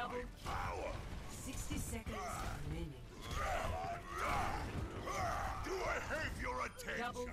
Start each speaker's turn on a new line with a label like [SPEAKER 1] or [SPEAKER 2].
[SPEAKER 1] Double power. 60 seconds remaining. Do I
[SPEAKER 2] have your attention?
[SPEAKER 1] Double